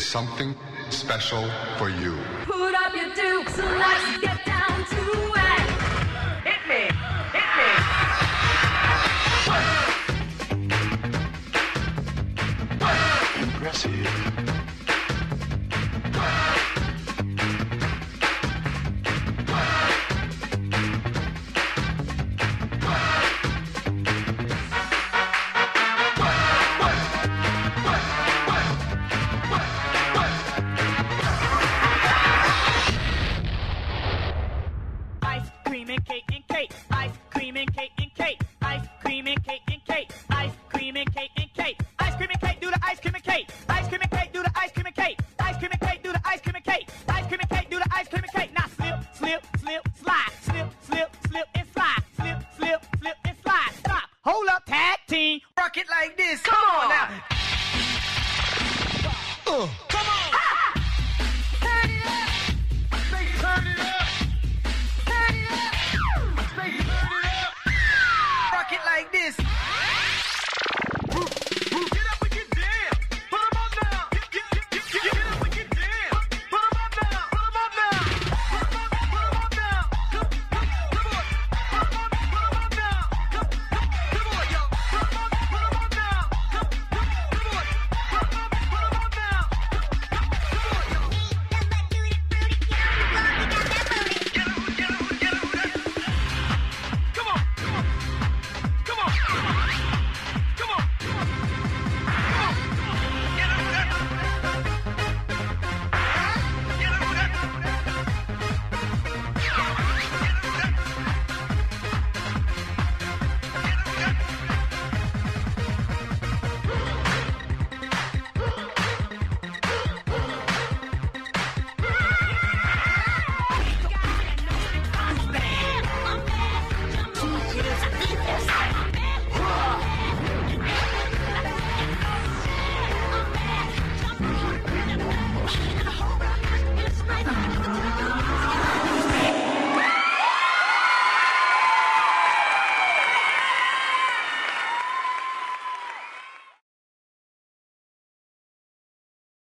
is something special for you. Put up your dukes and let's get down to it. Hit me, hit me. Impressive. And cake and cake. Ice cream and cake and cake. Ice cream and cake and cake. Ice cream and cake do the ice cream and cake. Ice cream and cake do the ice cream and cake. Ice cream and cake do the ice cream and cake. Ice cream and cake do the ice cream and cake. Now slip, slip, slip, slide. Slip, slip, slip and slide. Slip, slip, slip and slide. Stop. Hold up, tag team. Work it like this. Come, on. now. Uh, come on. rock it like this.